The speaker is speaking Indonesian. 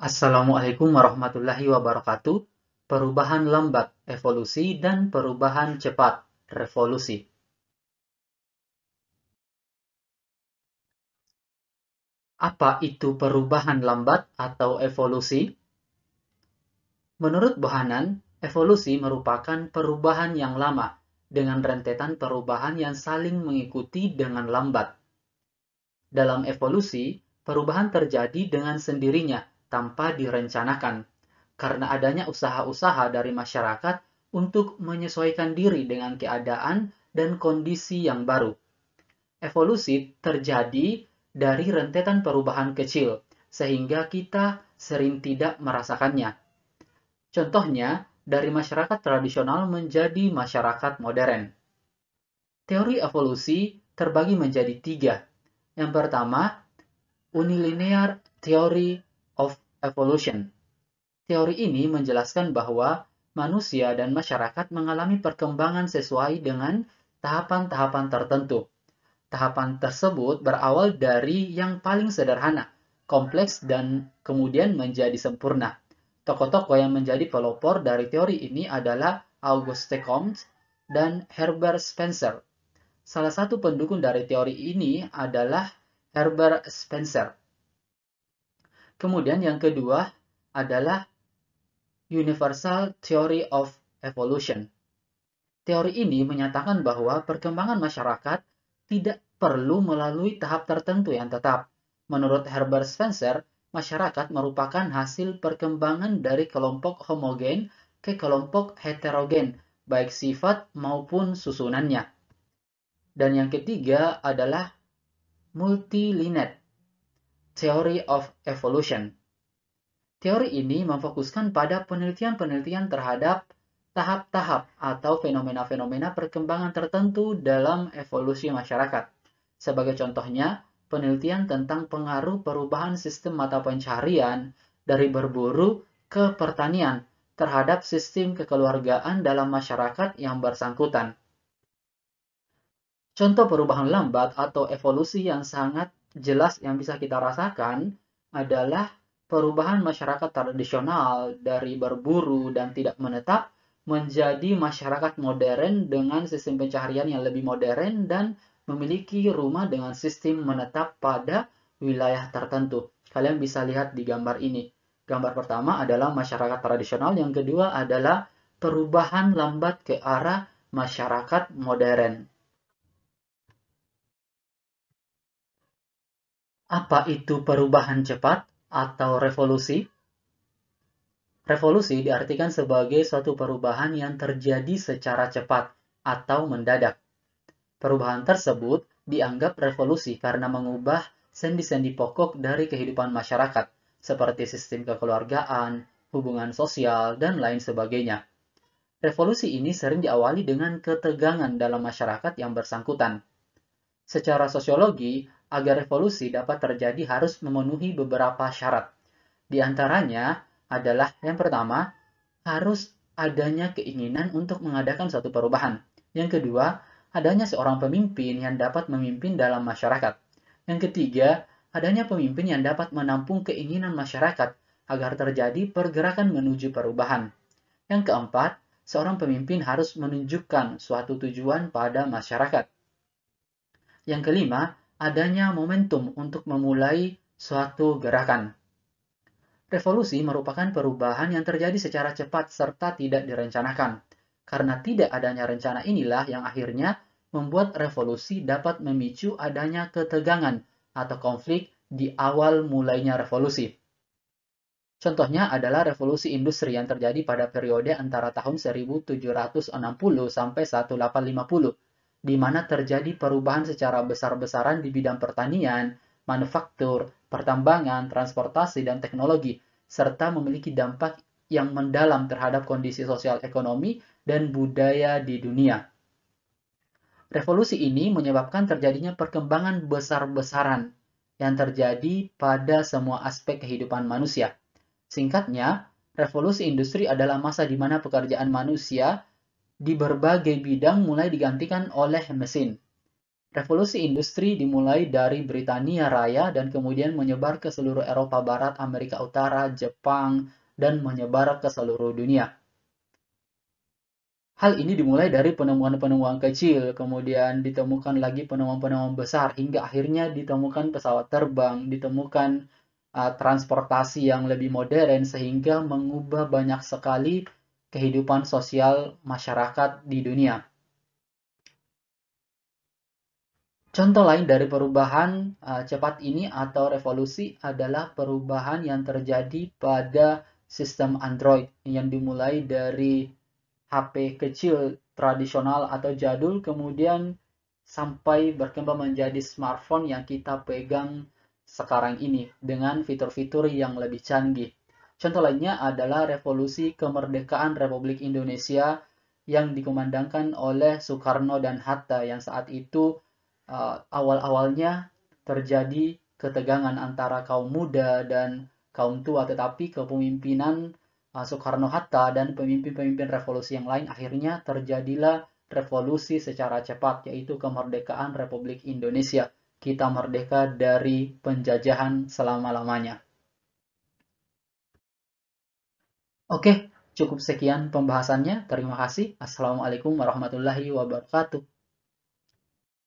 Assalamualaikum warahmatullahi wabarakatuh. Perubahan lambat, evolusi, dan perubahan cepat, revolusi. Apa itu perubahan lambat atau evolusi? Menurut Bohanan, evolusi merupakan perubahan yang lama dengan rentetan perubahan yang saling mengikuti dengan lambat. Dalam evolusi, perubahan terjadi dengan sendirinya tanpa direncanakan, karena adanya usaha-usaha dari masyarakat untuk menyesuaikan diri dengan keadaan dan kondisi yang baru. Evolusi terjadi dari rentetan perubahan kecil, sehingga kita sering tidak merasakannya. Contohnya, dari masyarakat tradisional menjadi masyarakat modern. Teori evolusi terbagi menjadi tiga. Yang pertama, unilinear theory of Evolution. Teori ini menjelaskan bahwa manusia dan masyarakat mengalami perkembangan sesuai dengan tahapan-tahapan tertentu. Tahapan tersebut berawal dari yang paling sederhana, kompleks, dan kemudian menjadi sempurna. Tokoh-tokoh yang menjadi pelopor dari teori ini adalah Auguste Comte dan Herbert Spencer. Salah satu pendukung dari teori ini adalah Herbert Spencer. Kemudian yang kedua adalah Universal Theory of Evolution. Teori ini menyatakan bahwa perkembangan masyarakat tidak perlu melalui tahap tertentu yang tetap. Menurut Herbert Spencer, masyarakat merupakan hasil perkembangan dari kelompok homogen ke kelompok heterogen, baik sifat maupun susunannya. Dan yang ketiga adalah multilinear Theory of Evolution. Teori ini memfokuskan pada penelitian-penelitian terhadap tahap-tahap atau fenomena-fenomena perkembangan tertentu dalam evolusi masyarakat. Sebagai contohnya, penelitian tentang pengaruh perubahan sistem mata pencarian dari berburu ke pertanian terhadap sistem kekeluargaan dalam masyarakat yang bersangkutan. Contoh perubahan lambat atau evolusi yang sangat jelas yang bisa kita rasakan adalah perubahan masyarakat tradisional dari berburu dan tidak menetap menjadi masyarakat modern dengan sistem pencaharian yang lebih modern dan memiliki rumah dengan sistem menetap pada wilayah tertentu. Kalian bisa lihat di gambar ini. Gambar pertama adalah masyarakat tradisional, yang kedua adalah perubahan lambat ke arah masyarakat modern. Apa itu perubahan cepat atau revolusi? Revolusi diartikan sebagai suatu perubahan yang terjadi secara cepat atau mendadak. Perubahan tersebut dianggap revolusi karena mengubah sendi-sendi pokok dari kehidupan masyarakat, seperti sistem kekeluargaan, hubungan sosial, dan lain sebagainya. Revolusi ini sering diawali dengan ketegangan dalam masyarakat yang bersangkutan. Secara sosiologi, agar revolusi dapat terjadi harus memenuhi beberapa syarat. Di antaranya adalah yang pertama, harus adanya keinginan untuk mengadakan suatu perubahan. Yang kedua, adanya seorang pemimpin yang dapat memimpin dalam masyarakat. Yang ketiga, adanya pemimpin yang dapat menampung keinginan masyarakat agar terjadi pergerakan menuju perubahan. Yang keempat, seorang pemimpin harus menunjukkan suatu tujuan pada masyarakat. Yang kelima, adanya momentum untuk memulai suatu gerakan. Revolusi merupakan perubahan yang terjadi secara cepat serta tidak direncanakan. Karena tidak adanya rencana inilah yang akhirnya membuat revolusi dapat memicu adanya ketegangan atau konflik di awal mulainya revolusi. Contohnya adalah revolusi industri yang terjadi pada periode antara tahun 1760 sampai 1850 di mana terjadi perubahan secara besar-besaran di bidang pertanian, manufaktur, pertambangan, transportasi, dan teknologi, serta memiliki dampak yang mendalam terhadap kondisi sosial ekonomi dan budaya di dunia. Revolusi ini menyebabkan terjadinya perkembangan besar-besaran yang terjadi pada semua aspek kehidupan manusia. Singkatnya, revolusi industri adalah masa di mana pekerjaan manusia di berbagai bidang mulai digantikan oleh mesin. Revolusi industri dimulai dari Britania Raya dan kemudian menyebar ke seluruh Eropa Barat, Amerika Utara, Jepang, dan menyebar ke seluruh dunia. Hal ini dimulai dari penemuan-penemuan kecil, kemudian ditemukan lagi penemuan-penemuan besar, hingga akhirnya ditemukan pesawat terbang, ditemukan uh, transportasi yang lebih modern, sehingga mengubah banyak sekali kehidupan sosial masyarakat di dunia. Contoh lain dari perubahan uh, cepat ini atau revolusi adalah perubahan yang terjadi pada sistem Android yang dimulai dari HP kecil tradisional atau jadul kemudian sampai berkembang menjadi smartphone yang kita pegang sekarang ini dengan fitur-fitur yang lebih canggih. Contoh lainnya adalah revolusi kemerdekaan Republik Indonesia yang dikumandangkan oleh Soekarno dan Hatta yang saat itu uh, awal-awalnya terjadi ketegangan antara kaum muda dan kaum tua, tetapi kepemimpinan uh, Soekarno-Hatta dan pemimpin-pemimpin revolusi yang lain akhirnya terjadilah revolusi secara cepat, yaitu kemerdekaan Republik Indonesia. Kita merdeka dari penjajahan selama-lamanya. Oke, cukup sekian pembahasannya. Terima kasih. Assalamualaikum warahmatullahi wabarakatuh.